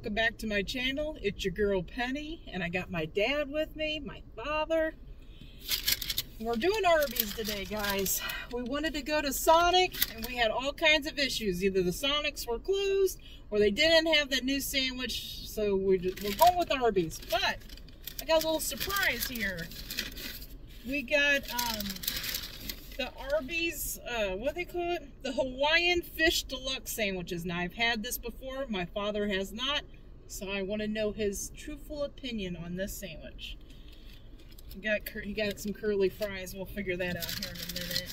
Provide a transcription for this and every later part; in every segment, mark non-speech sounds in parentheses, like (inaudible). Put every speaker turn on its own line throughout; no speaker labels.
welcome back to my channel. It's your girl Penny, and I got my dad with me, my father. We're doing Arby's today, guys. We wanted to go to Sonic, and we had all kinds of issues. Either the Sonics were closed, or they didn't have that new sandwich, so we're, just, we're going with Arby's. But I got a little surprise here. We got um, the Arby's, uh, what they call it? The Hawaiian Fish Deluxe sandwiches. Now, I've had this before. My father has not. So I want to know his truthful opinion on this sandwich. He got, he got some curly fries. We'll figure that out here in a minute.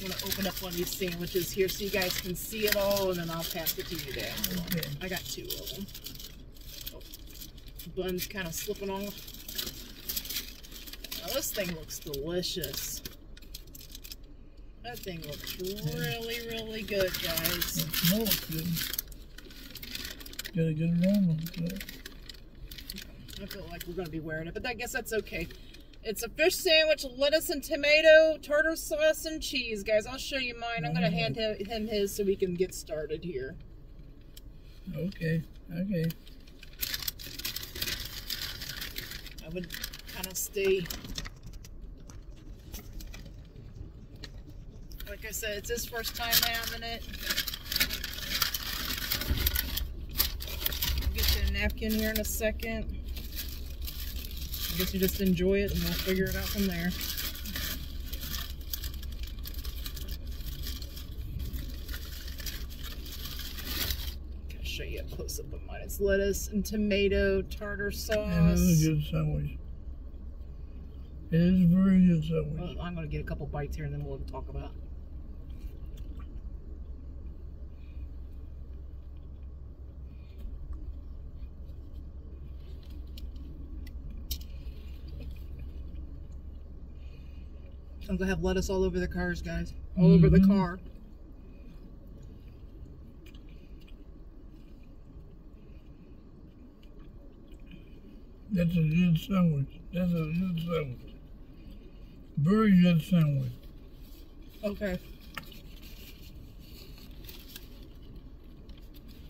I'm going to open up one of these sandwiches here so you guys can see it all, and then I'll pass it to you, Dad.
Okay.
I got two of them. Oh, bun's kind of slipping off. Thing looks delicious. That thing looks really, really good, guys.
It smells good. Got a good aroma. to it.
I feel like we're going to be wearing it, but I guess that's okay. It's a fish sandwich, lettuce and tomato, tartar sauce, and cheese, guys. I'll show you mine. I'm going to hand him his so we can get started here.
Okay, okay.
I would kind of stay. Like I said, it's his first time having it. I'll get you a napkin here in a second. I guess you just enjoy it and we'll figure it out from there. I'll show you a close up of mine. It's lettuce and tomato, tartar sauce.
It is a good sandwich. It is a very good sandwich.
Well, I'm gonna get a couple bites here and then we'll talk about. it. I'm gonna have lettuce all over the cars, guys. All over the
Mhm.
car.
That's a good sandwich. That's a good sandwich. Very good sandwich.
Okay.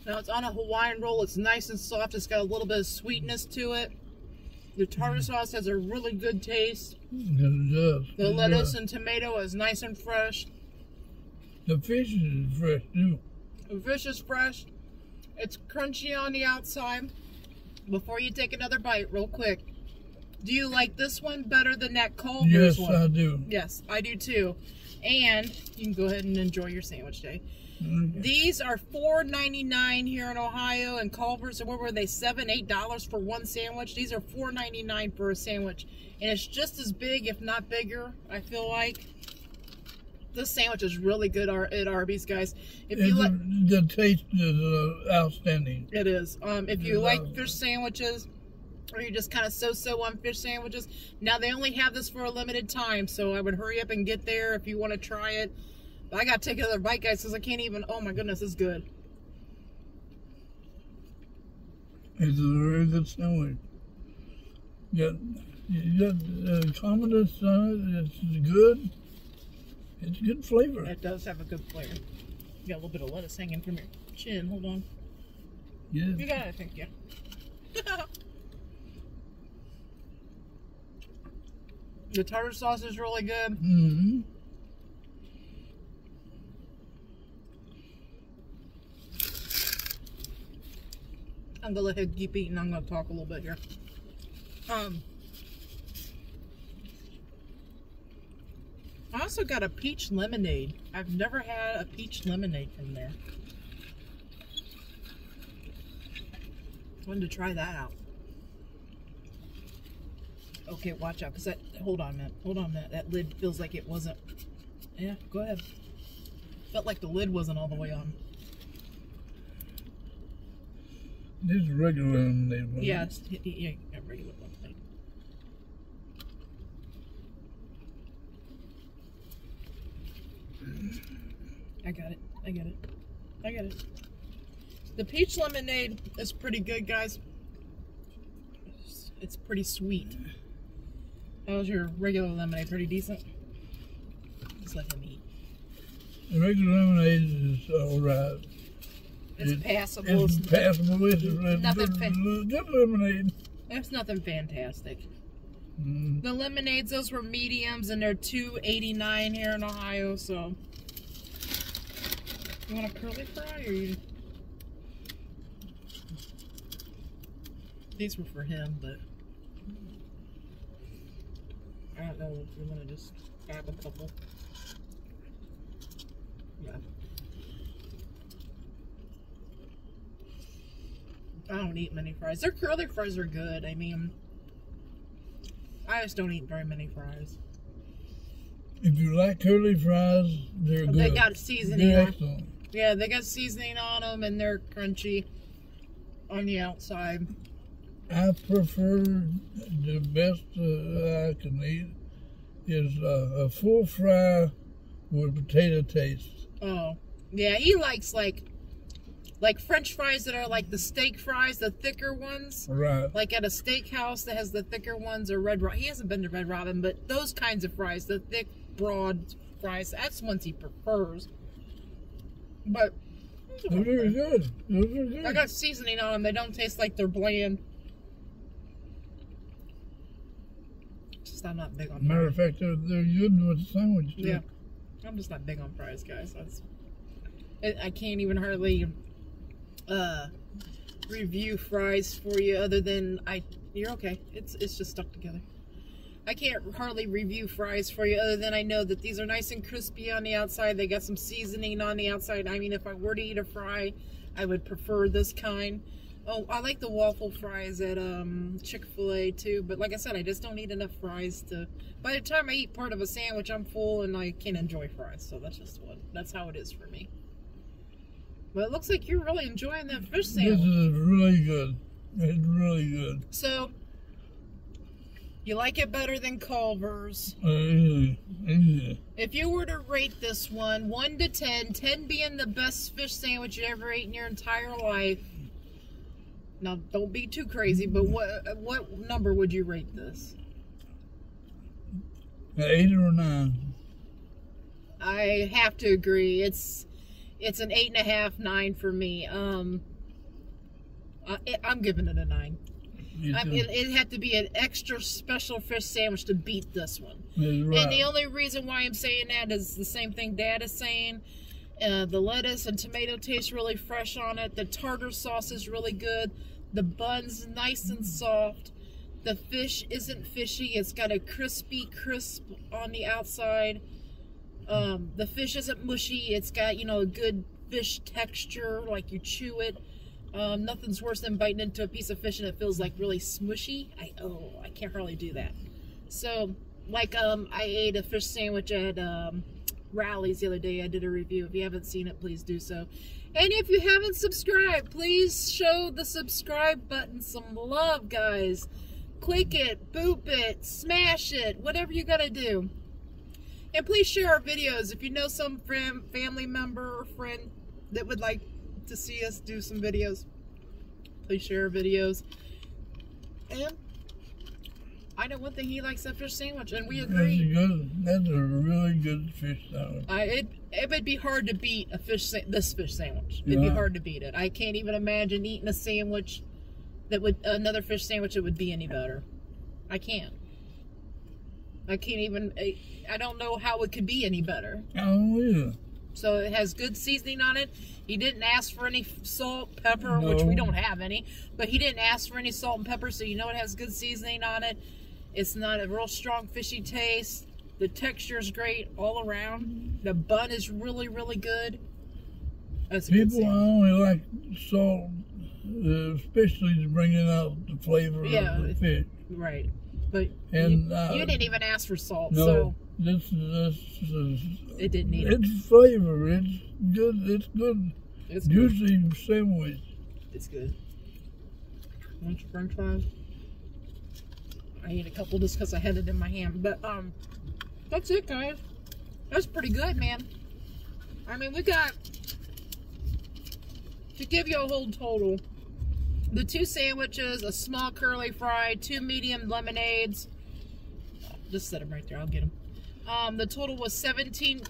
Now it's on a Hawaiian roll. It's nice and soft. It's got a little bit of sweetness to it. The tartar sauce has a really good taste.
Yes, it does.
The
It
lettuce and tomato is nice and fresh.
The fish is fresh too.
The fish is fresh. It's crunchy on the outside. Before you take another bite, real quick, do you like this one better than that Culver's
Yes,
one?
Yes, I do.
Yes, I do too. And you can go ahead and enjoy your sandwich day.
Okay.
These are $4.99 here in Ohio, and Culver's, what were they, seven, eight dollars for one sandwich? These are $4.99 for a sandwich, and it's just as big, if not bigger. I feel like this sandwich is really good at Arby's, guys. If you like,
the taste is uh, outstanding.
it is. Um, if you like fish sandwiches, or you're just kind of so-so on fish sandwiches, now they only have this for a limited time, so I would hurry up and get there if you want to try it. But I gotta take another bite, guys, because I can't even. Oh my goodness, it's good.
It's a very good sandwich. Got, you got uh, condiments on it. It's good. It's good flavor.
It does have a good flavor. You got a little bit of lettuce hanging from your chin. Hold on. Yeah.
You
got it, I think, yeah. The tartar sauce is really good.
Mm-hmm.
I'm gonna let him keep eating. I'm gonna talk a little bit here. Um, I also got a peach lemonade. I've never had a peach lemonade from there. Wanted to try that out. Okay, watch out, cause that. Hold on a minute. Hold on a minute. That lid feels like it wasn't. Yeah, go ahead. Felt like the lid wasn't all the way on.
This is regular lemonade.
Yes, yeah, yeah, yeah, regular lemonade. I got it. I get it. I get it. The peach lemonade is pretty good, guys. It's- It's pretty sweet. How's your regular lemonade? Pretty decent? Just let him eat.
The regular lemonade is all right.
It's
It-
passable.
It's passable. It's,
Nothing
good, good lemonade.
it's nothing fantastic.
Mm.
The lemonades, those were mediums, and they're two eighty nine here in Ohio. So, you want a curly fry or you? These were for him, but I don't know if you want to just grab a couple. Yeah. I don't eat many fries. Their curly fries are good. I mean, I just don't eat very many fries.
If you like curly fries, they're good.
They got seasoning
They're excellent.
Yeah, they got seasoning on them, and they're crunchy on the outside.
I prefer the best uh, I can eat is uh, a full fry with potato taste.
Oh, yeah, he likes like like French fries that are like the steak fries, the thicker ones.
Right.
Like at a steakhouse that has the thicker ones, or Red Robin. He hasn't been to Red Robin, but those kinds of fries, the thick, broad fries, that's ones he prefers. But
Those are good. Those are good.
I got seasoning on them. They don't taste like they're bland. Just I'm not big on
Matter of fact, they're, they're good with sandwich too.
Yeah, I'm just not big on fries, guys. That's, I I can't even hardly uh, review fries for you, other than I. You're okay. It's it's just stuck together. I can't hardly review fries for you, other than I know that these are nice and crispy on the outside. They got some seasoning on the outside. I mean, if I were to eat a fry, I would prefer this kind. Oh, I like the waffle fries at um, Chick Fil A too, but like I said, I just don't eat enough fries to. By the time I eat part of a sandwich, I'm full and I can't enjoy fries. So that's just what that's how it is for me. But it looks like you're really enjoying that fish sandwich.
This is really good. It's really good.
So you like it better than Culver's.
Uh, easy, easy.
If you were to rate this one, 1 to 10, 10 being the best fish sandwich you ever ate in your entire life. Now, don't be too crazy, but what what number would you rate this?
Eight or nine.
I have to agree. It's it's an eight and a half, nine for me. Um, I, I'm giving it a nine. I mean, it had to be an extra special fish sandwich to beat this one.
right.
And the only reason why I'm saying that is the same thing Dad is saying. Uh, the lettuce and tomato taste really fresh on it. The tartar sauce is really good. The bun's nice and soft. The fish isn't fishy. It's got a crispy crisp on the outside. Um, the fish isn't mushy. It's got you know a good fish texture, like you chew it. Um, nothing's worse than biting into a piece of fish and it feels like really smushy. I oh I can't hardly do that. So like um I ate a fish sandwich at Rally's the other day. I did a review. If you haven't seen it, please do so. And if you haven't subscribed, please show the subscribe button some love, guys. Click it, boop it, smash it, whatever you gotta do. And please share our videos. If you know some friend, family member or friend that would like to see us do some videos, please share our videos. And I know one thing he likes that fish sandwich, and we agree.
That's a good. That's a really good fish sandwich.
I it it would be hard to beat a fish sa- this fish sandwich. It'd be hard to beat it. I can't even imagine eating a sandwich that would another fish sandwich that would be any better. I can't. I can't even. I, I don't know how it could be any better.
Oh yeah.
So it has good seasoning on it. He didn't ask for any salt, pepper, which we don't have any, but he didn't ask for any salt and pepper, so you know it has good seasoning on it. It's not a real strong fishy taste. The texture is great all around. The bun is really, really good. That's good
People
sandwich.
only like salt, uh, especially to bring it out the flavor
Yeah,
of the fish.
Right. But
And,
you,
uh,
you didn't even ask for salt,
No,
so
this this is
it didn't need it.
it's flavor. It's good. It's good.
It's good.
Sandwich.
It's good. Want your french fries? I ate a couple just because I had it in my hand. But, um, that's it, guys. That's pretty good, man. I mean, we got, to give you a whole total, the two sandwiches, a small curly fry, two medium lemonades. Just set them right there. I'll get them. Um, the total was 17,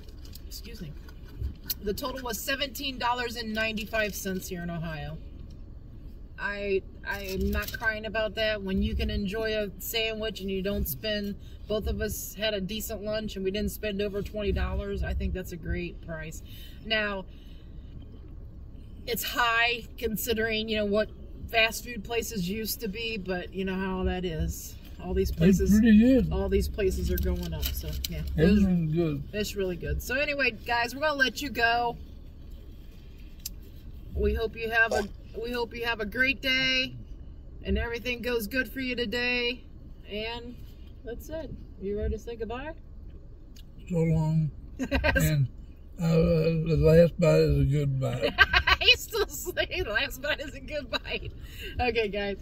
excuse me, The total was seventeen dollars and ninety five cents here in Ohio. I I'm not crying about that. When you can enjoy a sandwich and you don't spend. Both of us had a decent lunch and we didn't spend over twenty dollars. I think that's a great price. Now, it's high considering you know what fast food places used to be, but you know how that is. All these places, all these places are going up. So yeah, it was-
Everything's good.
it's really good. So anyway, guys, we're gonna let you go. We hope you have a we hope you have a great day and everything goes good for you today. And that's it. You ready to say goodbye?
So long. (laughs) And uh, the last bite is a good bite. (laughs)
He's still say the last bite is a good bite. Okay, guys.